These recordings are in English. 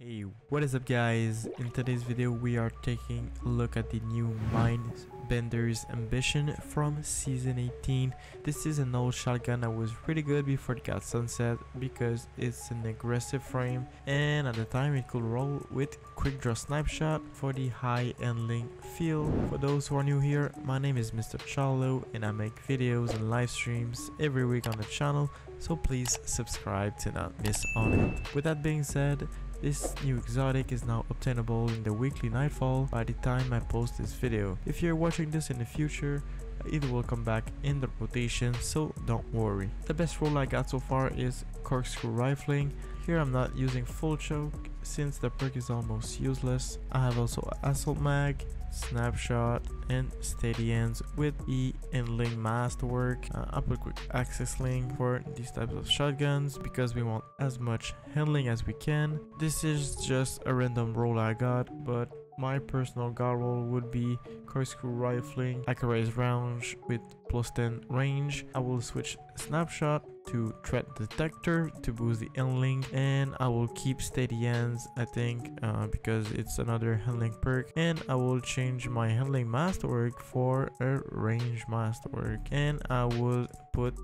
Hey, what is up guys? In today's video we are taking a look at the new Mindbender's Ambition from Season 18. This is an old shotgun that was pretty good before it got sunset because it's an aggressive frame and at the time it could roll with quick draw snapshot for the high handling feel. For those who are new here, my name is Mr. Charlo and I make videos and live streams every week on the channel so please subscribe to not miss on it. With that being said, this new exotic is now obtainable in the weekly nightfall by the time I post this video. If you're watching this in the future, it will come back in the rotation so don't worry. The best roll I got so far is corkscrew rifling. Here I'm not using full choke since the perk is almost useless. I have also assault mag, snapshot and steady hands with E and link masterwork. Uh, I put quick access sling for these types of shotguns because we want as much handling as we can. This is just a random roll I got but my personal roll would be corkscrew rifling, accurate range with plus 10 range. I will switch snapshot to threat detector to boost the handling and I will keep steady hands I think uh, because it's another handling perk and I will change my handling masterwork for a range masterwork and I will put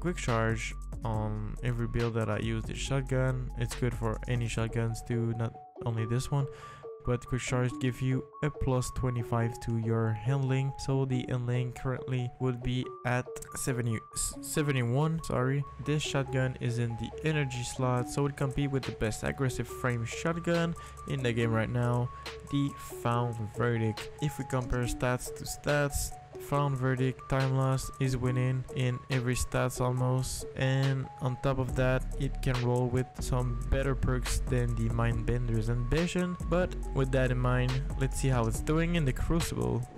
quick charge on every build that I use this shotgun. It's good for any shotguns too, not only this one but quick charge give you a plus 25 to your handling so the handling currently would be at 70 71 sorry. This shotgun is in the energy slot so it compete with the best aggressive frame shotgun in the game right now the found verdict. If we compare stats to stats Found Verdict Timelost is winning in every stats almost and on top of that it can roll with some better perks than the Mindbender's Ambition but with that in mind let's see how it's doing in the Crucible.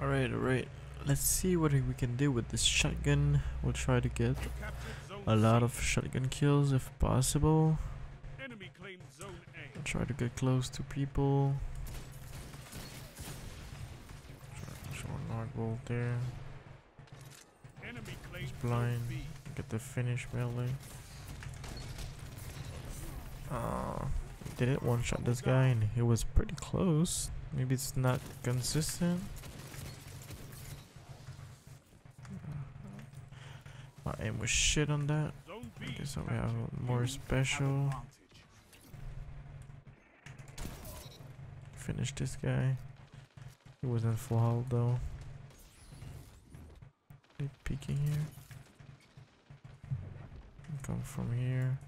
Alright alright let's see what we can do with this shotgun. We'll try to get a lot of shotgun kills if possible. Try to get close to people. Arc bolt there. He's blind. Get the finish melee. Uh, did it one shot this guy and he was pretty close. Maybe it's not consistent. My aim was shit on that. I guess I have more special. Finish this guy. He wasn't full health though. They peeking here. Come from here.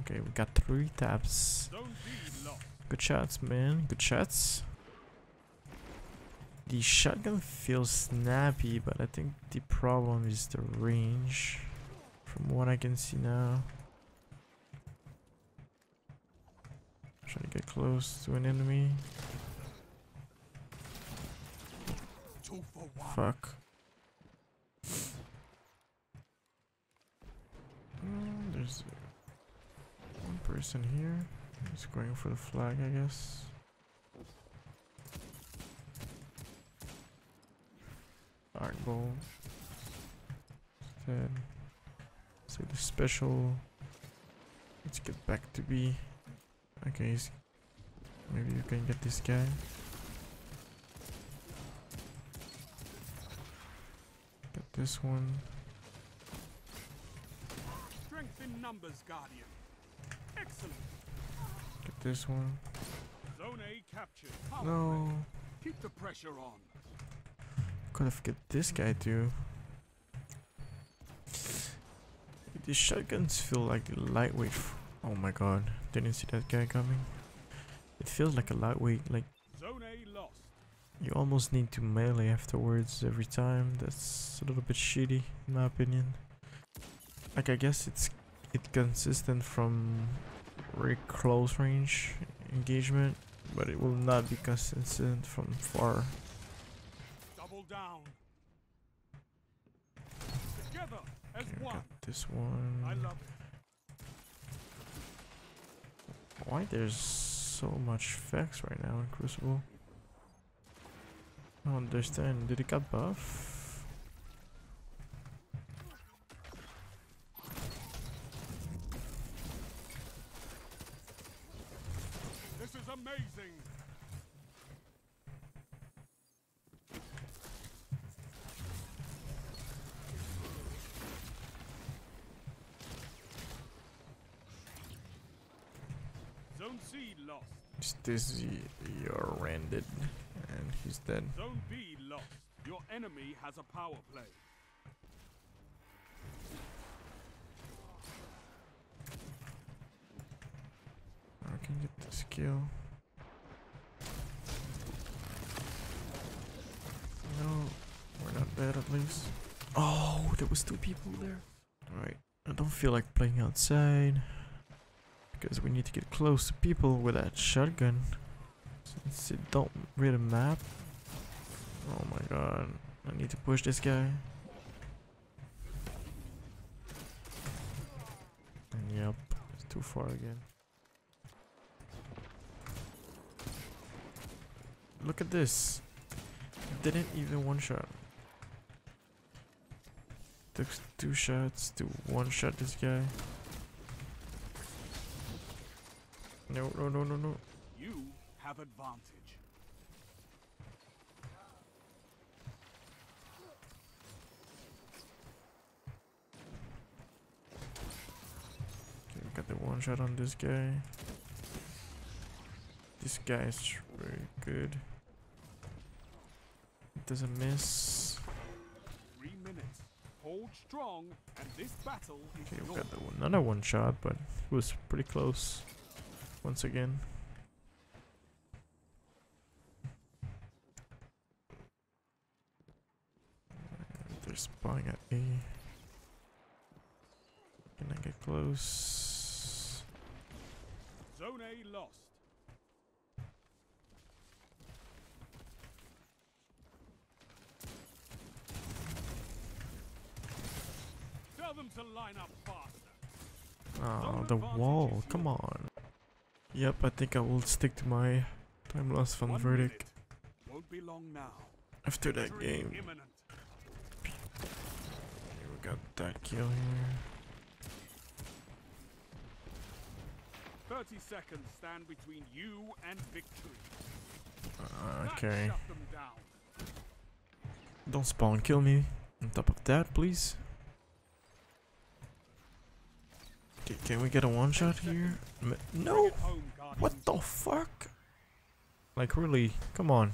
Okay, we got three taps. Good shots, man. Good shots. The shotgun feels snappy, but I think the problem is the range. From what I can see now. Trying to get close to an enemy. Fuck. Mm, there's one person here. He's going for the flag, I guess. Arc bolt. Instead. So the special. Let's get back to B. Okay, maybe you can get this guy. Get this one. Strength in numbers, Guardian. Excellent. Get this one. Zone A captured. no. Keep the pressure on. Gotta get this guy too. These shotguns feel like lightweight. Oh my god. Didn't see that guy coming. It feels like a lightweight, like Zone A lost. You almost need to melee afterwards every time. That's a little bit shitty in my opinion. Like I guess it's it consistent from very close range engagement, but it will not be consistent from far. Double down. Together as Okay, one. got this one. I love it. Why there's so much facts right now in Crucible? I don't understand. Did it got buff? Zone C lost. Is this you're rendered and he's dead. Zone B lost. Your enemy has a power play. I can get the skill. No, we're not dead at least. Oh, there was two people there. Alright, I don't feel like playing outside. Because we need to get close to people with that shotgun. Since it don't read a map. Oh my god. I need to push this guy. And yep, it's too far again. Look at this. Didn't even one shot. Took two shots to one shot this guy. No, no, no, no, no. You have advantage. Okay, got the one shot on this guy. This guy is very good. Doesn't miss. Three minutes. Hold strong, and this battle is Okay, we got the one, another one shot, but it was pretty close. Once again. They're spying at A. Can I get close? Zone A lost. Tell them to line up faster. Oh, the wall. Come on. Yep, I think I will stick to my Timelost from One verdict. Won't be long now. after that game. imminent. We got that kill here. 30 seconds stand between you and victory. Uh, okay. shut them down. Don't spawn kill me. On top of that, please. Okay, can we get a one shot here? No! What the fuck? Like, really? Come on.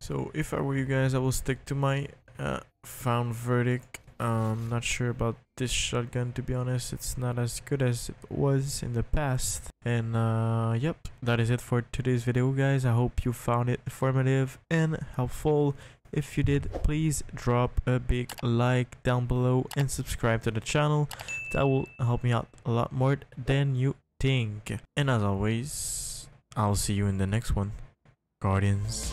So, if I were you guys, I will stick to my uh, found verdict. I'm not sure about this shotgun to be honest. It's not as good as it was in the past. And uh, yep, that is it for today's video, guys. I hope you found it informative and helpful. If you did, please drop a big like down below and subscribe to the channel. That will help me out a lot more than you think. And as always, I'll see you in the next one. Guardians.